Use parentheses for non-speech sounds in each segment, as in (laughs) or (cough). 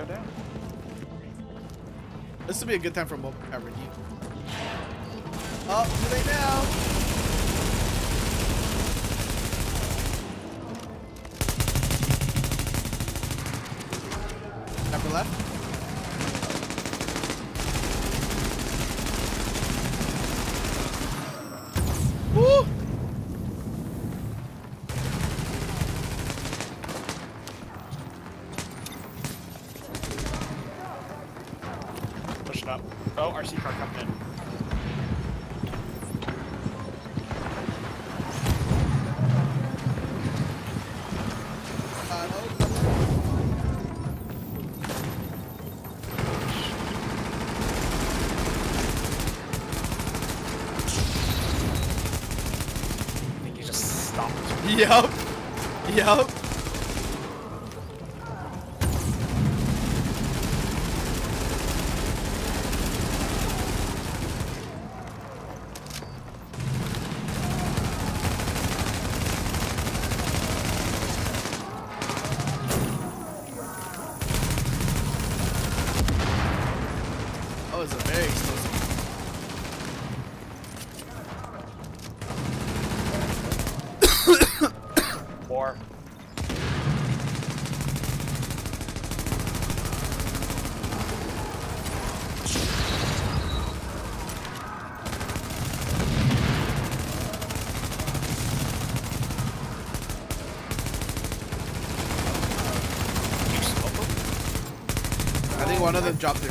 go down. This would be a good time for a mobile coverage. Oh, too late now. Upper left. Woo! Pushing up. Oh, RC car coming in. Uh, oh, I think he just stopped. Yup. Yup. Oh, it's a very explosive. Four. I think one of them dropped their.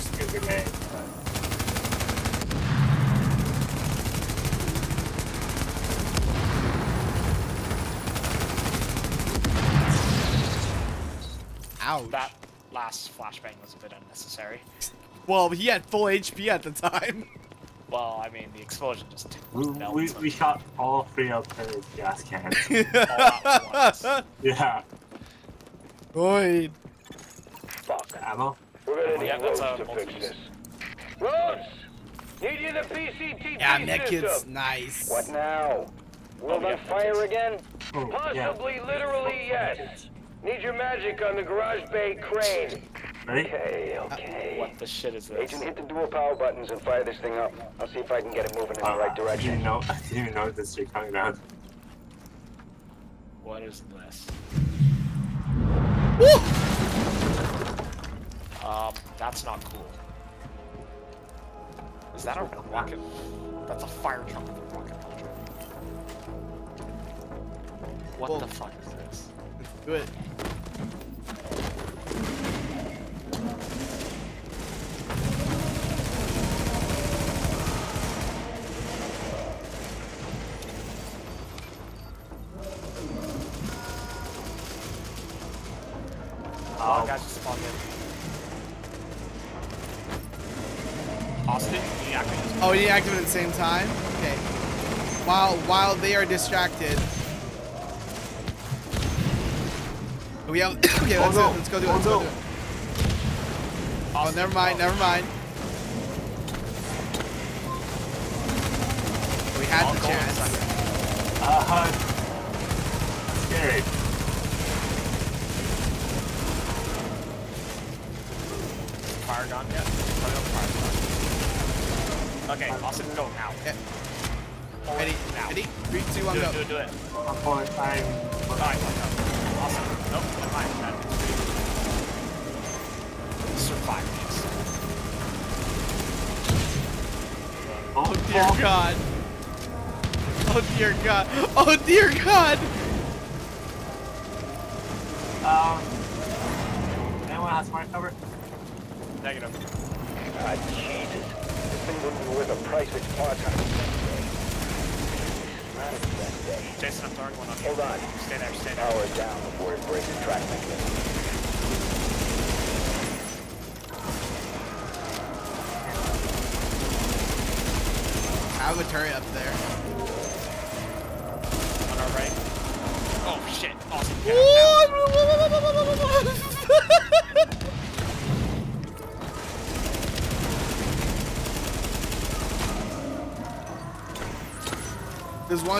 Ouch. That last flashbang was a bit unnecessary. Well, he had full HP at the time. (laughs) Well, I mean, the explosion just We, melted we, we shot all three of her gas cans. (laughs) all at once. (laughs) yeah. Boy. Fuck. Ammo? We're gonna need Yeah, that's Rhodes to fix this. Rhodes! Need you the PCTT Yeah, that kid's nice. What now? Will Oh, that yeah, fire that's- again? Oh, yeah. Possibly, literally, yes. Need your magic on the garage bay crane. Ready? Okay, okay. What the shit is this? Agent, hit the dual power buttons and fire this thing up. I'll see if I can get it moving in the Uh, right I didn't direction. know. I didn't even know this was coming down. What is this? Woo! Um, that's not cool. Is that a rocket? That's a fire truck with a rocket launcher. What the fuck is this? Do it. Oh, you need to activate at the same time? Okay. While while they are distracted. We have (coughs) okay, Oh, let's, no. go, let's go do it. Oh, Let's go do it. Oh, never mind, never mind. We had I'll the go in a chance. Uh, scary. Fire gun yet? Turn on the fire gun. Okay, Austin, go now. Okay. Pull Ready? now. Ready? Three, two, Do one, it, go. do it, do it. I'm pulling time. Alright, fuck up. Awesome. Nope, never mind. That Survive this. Oh, Oh dear God. Oh dear God. Oh dear God. Um, anyone has smart cover? Negative. Ah, Jesus. This thing wouldn't be worth a price of its parts on a Not day. Jason, I'm throwing one on. Hold on. Stay there, stay there. Power down before it breaks the track mechanism. I have a turret up there.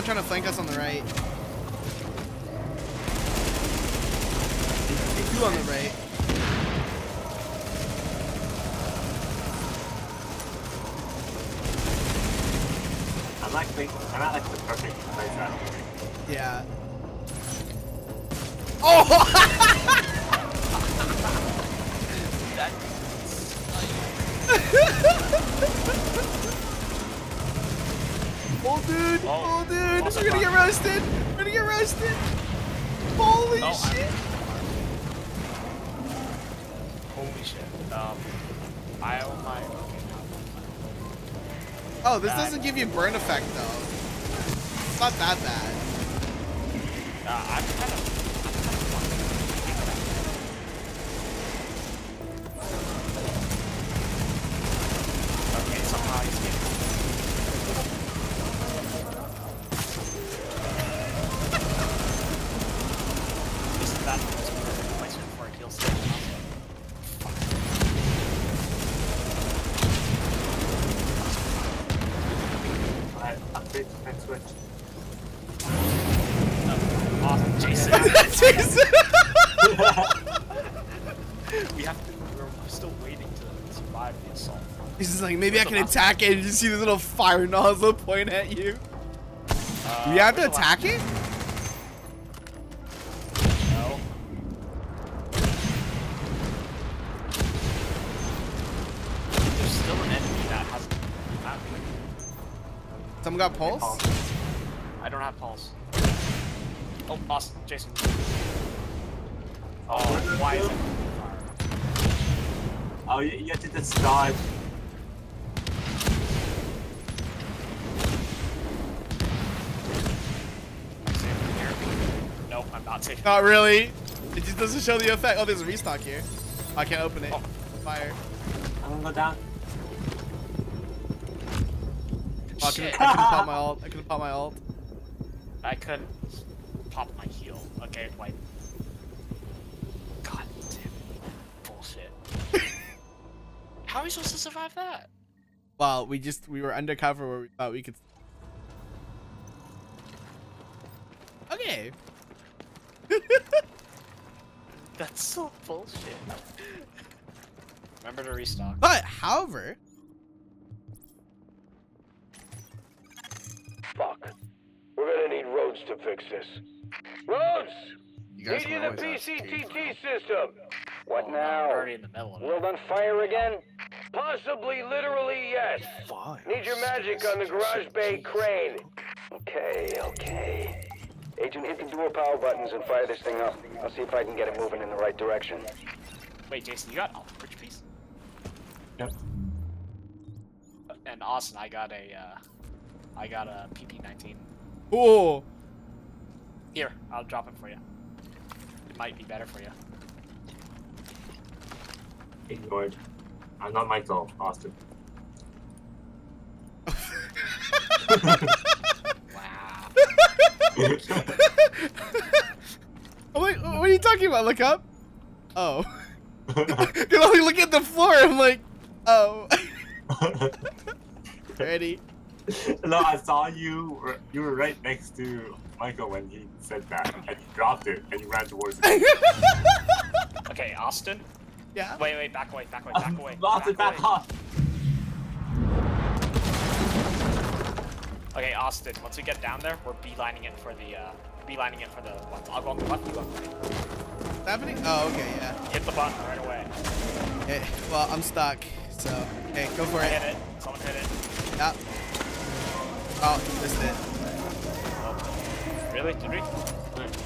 someone trying to flank us on the right. You on the right. I'm actually, I'm at like the perfect place out. Yeah. Oh! (laughs) that. (laughs) oh, dude! Oh. Oh, dude! Also We're gonna get roasted! We're gonna get roasted! Holy Oh, shit! Holy shit. Um, I own my. Oh, this Bad. doesn't give you burn effect though. It's not that bad. Uh, I'm kind of. Jason! (laughs) we have to. We're still waiting to survive the assault. He's just like, maybe I can attack it and you see this little fire nozzle (laughs) point at you. Uh, You have to attack it? No. There's still an enemy that hasn't. Not Someone got pulse? I don't have pulse. Oh, Austin, Jason. Oh, why is it? Oh, you, you have to just dodge. Nope, I'm not safe. Not really. It just doesn't show the effect. Oh, there's a restock here. I can't open it. Oh. Fire. I'm gonna go down. Oh, I couldn't, I couldn't pop (laughs) my ult. I couldn't pop my ult. I couldn't pop my heal. Okay, wait. How are we supposed to survive that? Well, we just we were undercover where we thought we could. Okay. (laughs) That's so bullshit. Remember to restock. But however, Fuck. We're gonna need Rhodes to fix this. Rhodes! you guys Need you the always ask Dave. PCTT system. What Oh, now? I'm already in the middle of. World on fire again? Possibly, literally, yes. Need your magic on the garage bay crane. Okay, okay. Agent, hit the dual power buttons and fire this thing up. I'll see if I can get it moving in the right direction. Wait, Jason, you got Alpha Bridge piece? Yep. And Austin, I got a, uh, I got a PP19. Cool. Here, I'll drop it for you. It might be better for you. Ignored. I'm not Michael Austin. Wow. (laughs) Wait, what are you talking about? Look up. Oh. (laughs) Can only look at the floor. I'm like, oh. (laughs) Ready? no, I saw you. You were right next to Michael when he said that, and you dropped it and you ran towards it. Okay, Austin. Yeah. Wait, wait, back away, back away, back away. Lost it back away. off. Okay, Austin. Once we get down there, we're beelining it for the, uh, beelining it for the ones. I'll go on the left, you go on the right. What's happening? Oh, okay, yeah. Hit the button right away. Okay, well, I'm stuck. So, okay, go for I it. hit it. Someone hit it. Yeah. Oh, missed it. Oh. Really? Did we?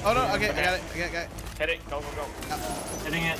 Oh, no, okay, I got it. I got it, got it. Hit it. Go, go, go. Hitting it.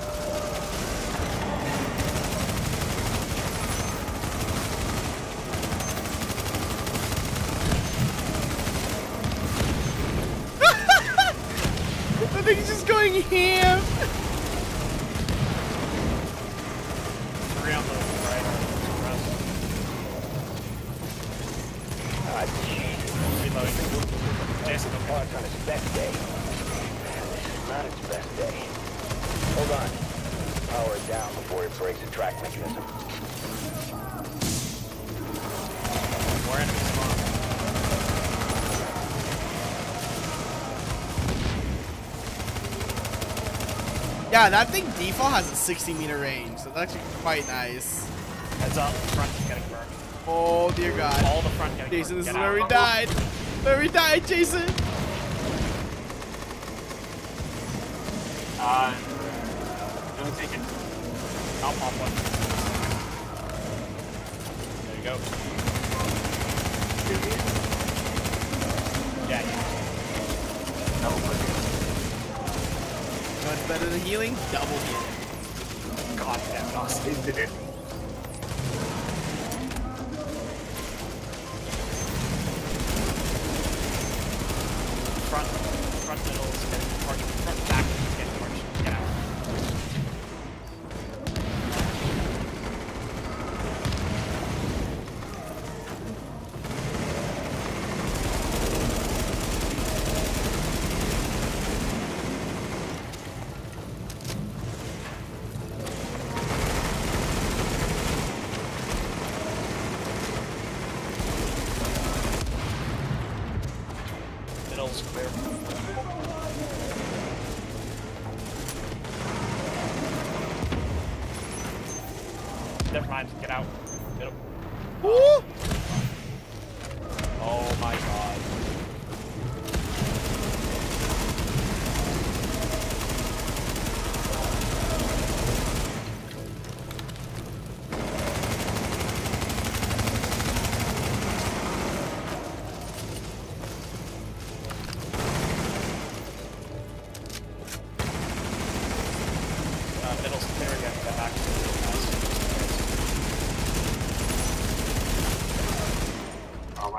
Yeah, that thing default has a 60 meter range, so that's actually quite nice. Heads up, front is getting burned. Oh dear God. All the front getting Jason, burnt. this is Get where we died. Where we died, Jason. Uh, don't take it. I'll pop one. There you go. Yeah, yeah. What's better than healing? Double healing. God damn. He did it.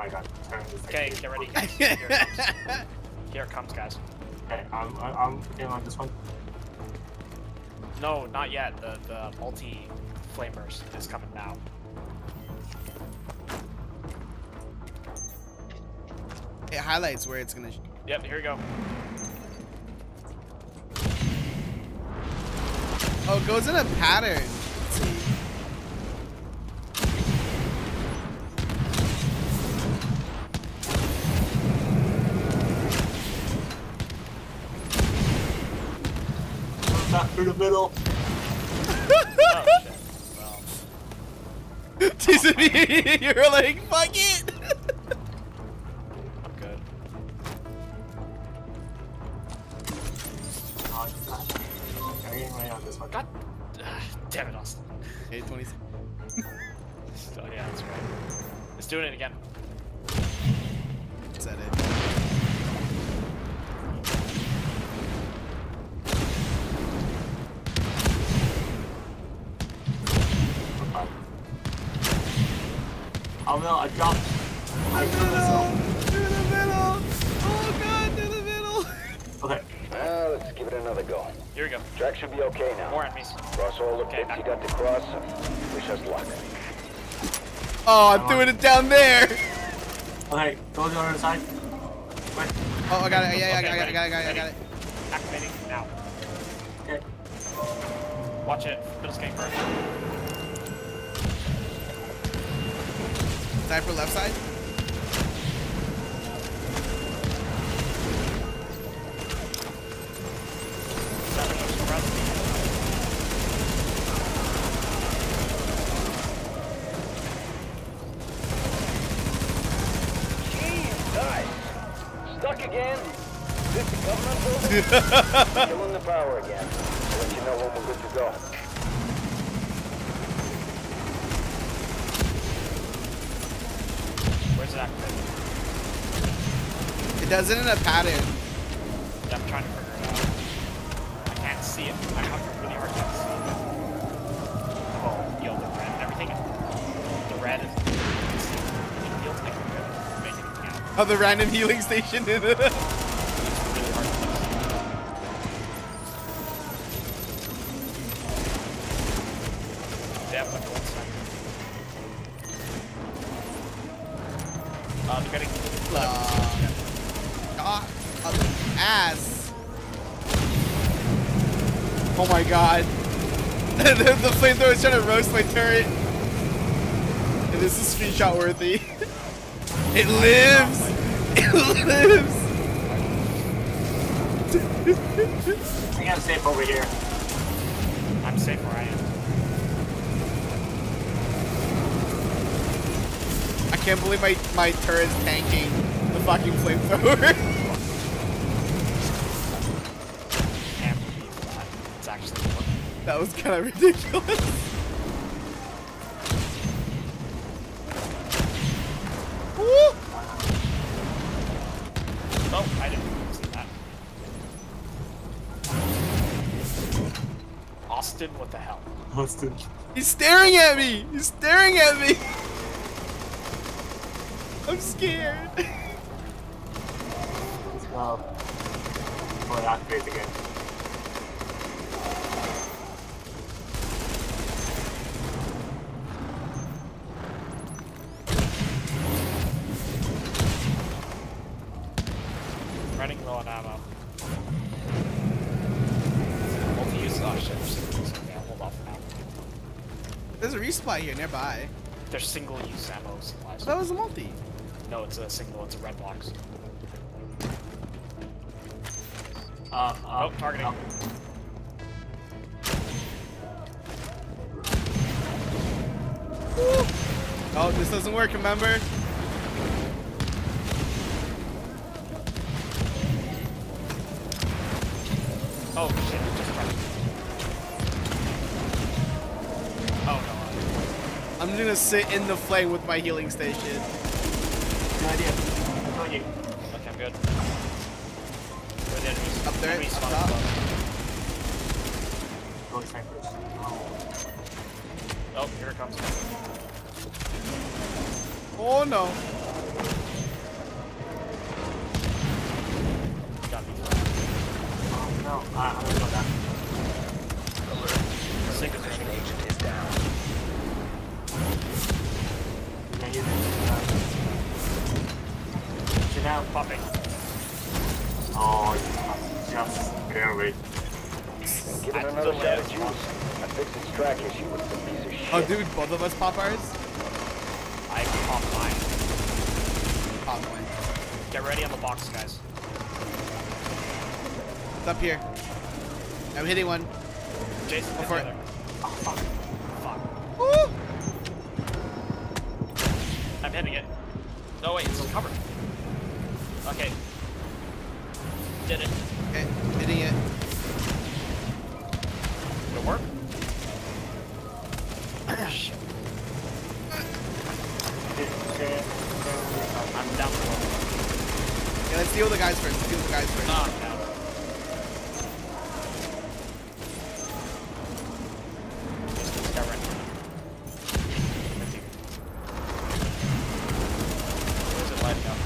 My god. Turn Okay, get ready guys. Here it comes. (laughs) Here it comes, guys. Okay, I'm, I'm, I'm getting on this one. No, not yet. The the multi flamers is coming now. It highlights where it's gonna. sh- Yep, here we go. Oh, it goes in a pattern. Through the middle. Oh. (laughs) Well, Jason, (laughs) you're like, fuck it. I'm good. Oh, it's. I'm getting right on this one. God damn it, Austin. Okay, 20. (laughs) Oh yeah, that's right. It's doing it again. Said it. No, I dropped. I killed myself. Through the middle. Oh god, through the middle. (laughs) Okay. Well, let's give it another go. Here we go. Track should be okay now. More enemies. Cross all the Okay, pits you got to cross. and Wish us luck. Oh, I'm doing it down there. Okay, go to the other side. Wait. Oh, I got it. Yeah, yeah, I Okay, got it. I ready, got it. I got it. I got it. Activating now. Okay. Watch it. Middle's getting burned. Sniper left side. Seven goes around. Jeez, nice. Stuck again? This the government? Killing (laughs) the power again. I'll let you know when we're good to go. Where's it activated? It does it in a pattern. Yeah, I'm trying to figure it out. I can't see it. I'm having really hard time seeing it. Oh, yo, the red. Everything. The red is. It feels like we're good. Make anything out. Oh, the random healing station. (laughs) worthy. (laughs) it lives. It lives. I think I'm safe over here. I'm safe where I am. I can't believe my, my turret's tanking the fucking flamethrower. (laughs) Can't believe that. It's actually working. that was kind of ridiculous. Austin. He's staring at me! He's staring at me! (laughs) I'm scared. Let's go. Before it activates again. There's a resupply here nearby. There's single-use ammo supplies. That was a multi. No, it's a single. It's a red box. Uh, uh, Oh, targeting. no. Oh, this doesn't work, remember? Oh shit, I'm gonna sit in the flame with my healing station. Good idea. You. Okay, I'm good. Where are the enemies? Up there, Enemies up top. above. Go snipers. Oh, here it comes. Oh no. Of us pop ours? I pop mine. Pop mine. Get ready on the box, guys. It's up here. I'm hitting one. Jason, Go for it. other. Guys first. Let's deal the guys first. Ah, I'm down. Just this guy right here. That's you. Where's it lighting up?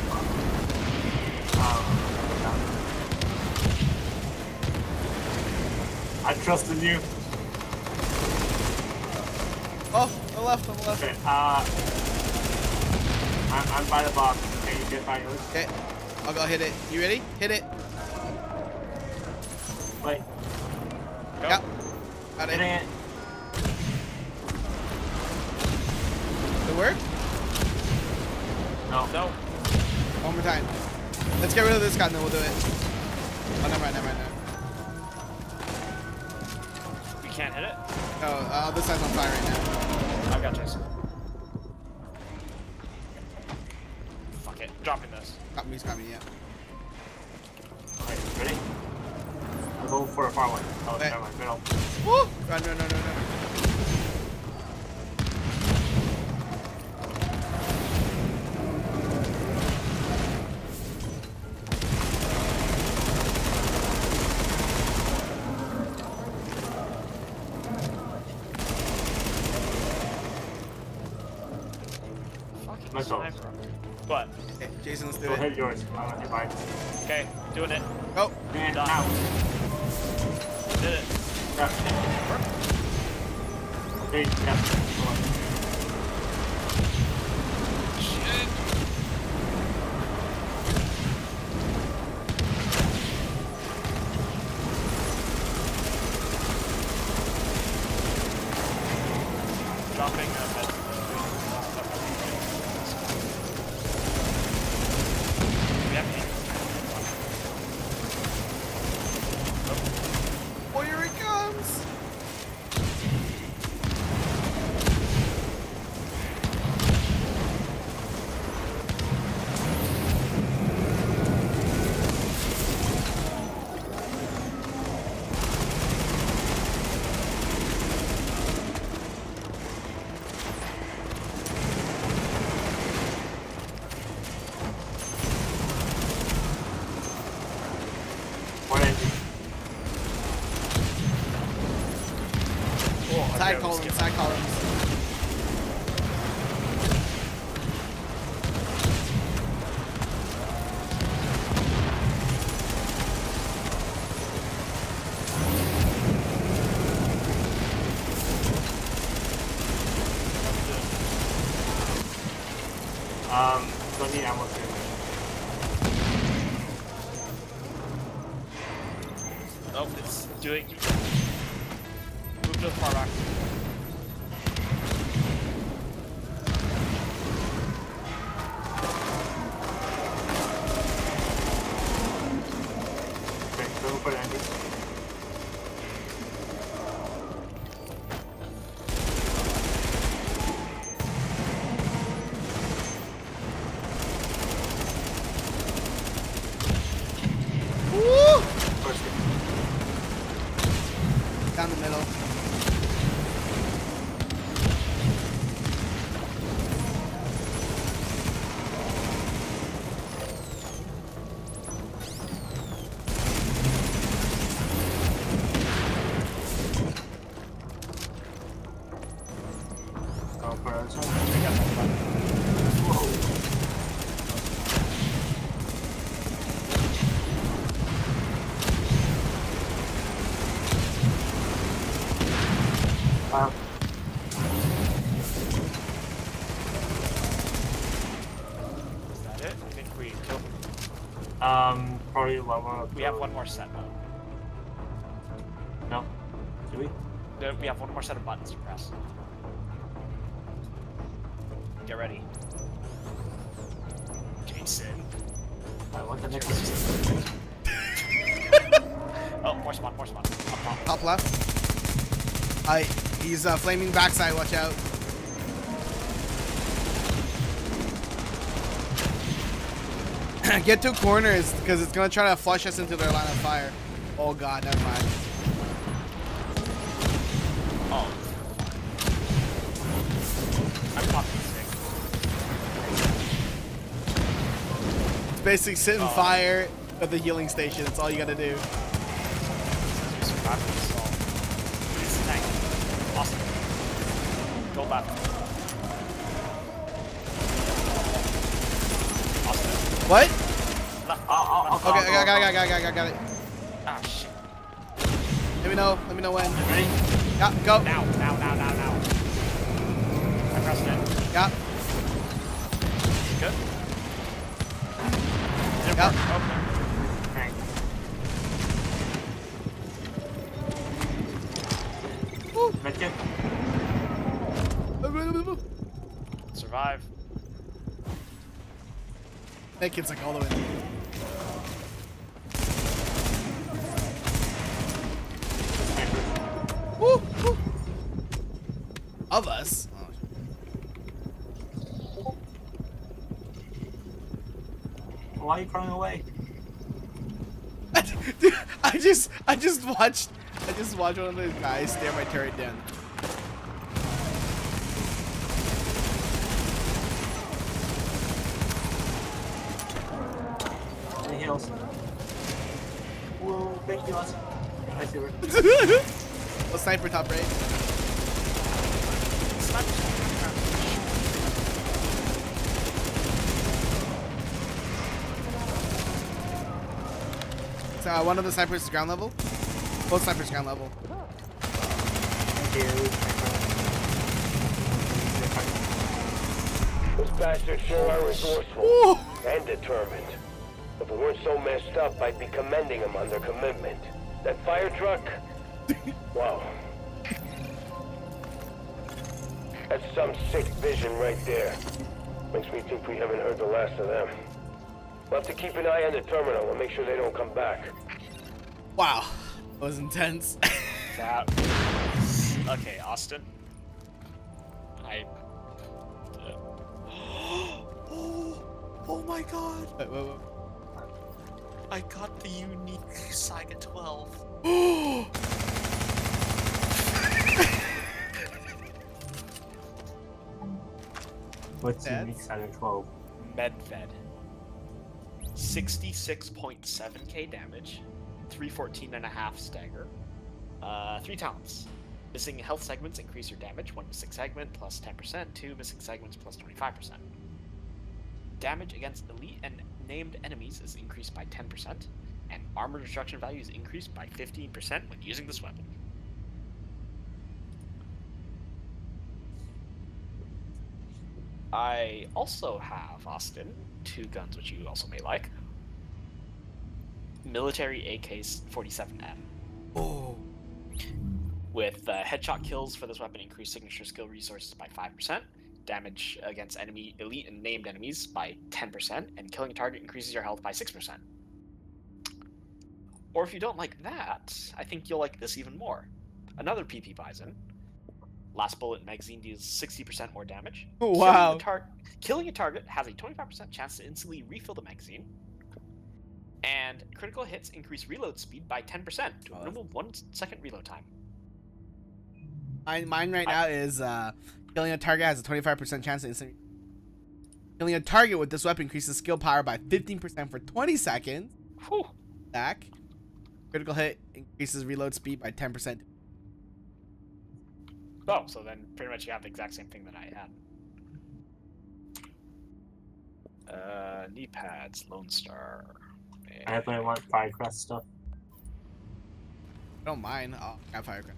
I trust in you. Oh, on the left, on the left. Okay, uh, I'm, I'm by the box. Can you get by yours? Okay, I'll go hit it. You ready? Hit it. Wait, Go. Yep. Got hitting it. it. Did it work? No. No. One more time. Let's get rid of this guy and then we'll do it. Oh, never mind, never mind. Never. We can't hit it? No, uh, this side's on fire right now. I've got Jason. Me, he's got me, yeah. Okay, ready? I'm going for a far one. Oh, never mind. Middle. Woo! Run, run, run, run, run. Yours. I want to hit mine. Okay, doing it. Go. And Done. out. Did it. Yeah. Okay, yeah. Tag we'll go for Um, Is that it? I think we killed him. um, probably level. We have one more set though. No. Do we? No, We have one more set of buttons to press. Get ready. Jason. I want the next. (laughs) Oh, more spawn, more spawn. Up top. Top left. I. He's uh, flaming backside. Watch out. (laughs) Get to corners because it's gonna try to flush us into their line of fire. Oh god, never mind. Oh. I'm fucking sick. It's basically sit and Oh. fire at the healing station. That's all you gotta do. We survived the assault. It's tank. Awesome. Awesome. What? Left. I'll, I'll, I'll, Okay, I got, got, got, got, got, got, got it. Ah, shit. Let me know. Let me know when. Ready? Yeah, go. Now, now, now, now, now. I pressed it. Yeah. Good. Didn't Yeah. That kid's like all the way. there. Woo, woo. Of us. Oh. Why are you crying away? (laughs) Dude, I just, I just watched, I just watched one of those guys stare my turret down. Any heals? Whoa, thank you, awesome. I see her. oh, (laughs) sniper top right. So uh, one of the snipers is ground level. Both snipers ground level. Thank you. Those bastards sure are resourceful Woo. and determined. If we weren't so messed up, I'd be commending them on their commitment. That fire truck? wow. That's some sick vision right there. Makes me think we haven't heard the last of them. We'll have to keep an eye on the terminal and make sure they don't come back. Wow, that was intense. (laughs) That was... Okay, Austin. I... Uh, (gasps) oh, oh my god! Wait, wait, wait. I got the unique Saiga 12. (gasps) What's That's- unique Saiga 12? Medved. 66.7k damage, 314 and a half stagger, uh, 3 talents, Missing health segments increase your damage. One missing segment plus 10%, two missing segments plus 25%. Damage against elite and named enemies is increased by 10%, and armor destruction value is increased by 15% when using this weapon. I also have, Austin, two guns which you also may like. Military AK 47M. Oh. With uh, headshot kills for this weapon increase signature skill resources by 5%, damage against enemy elite and named enemies by 10%, and killing a target increases your health by 6%. Or if you don't like that, I think you'll like this even more. Another PP Bizon. Last bullet magazine deals 60% more damage. Killing Wow. a, tar- killing a target has a 25% chance to instantly refill the magazine. And critical hits increase reload speed by 10% to Oh, a minimum one second reload time. Mine, mine right I- now is uh, killing a target has a 25% chance to instant. Killing a target with this weapon increases skill power by 15% for 20 seconds. Whew. Stack. Critical hit increases reload speed by 10%. Oh, so then pretty much you have the exact same thing that I had. Uh, knee pads, Lone Star. I play want Firecrest stuff. I don't mind. Oh, I got firecracker.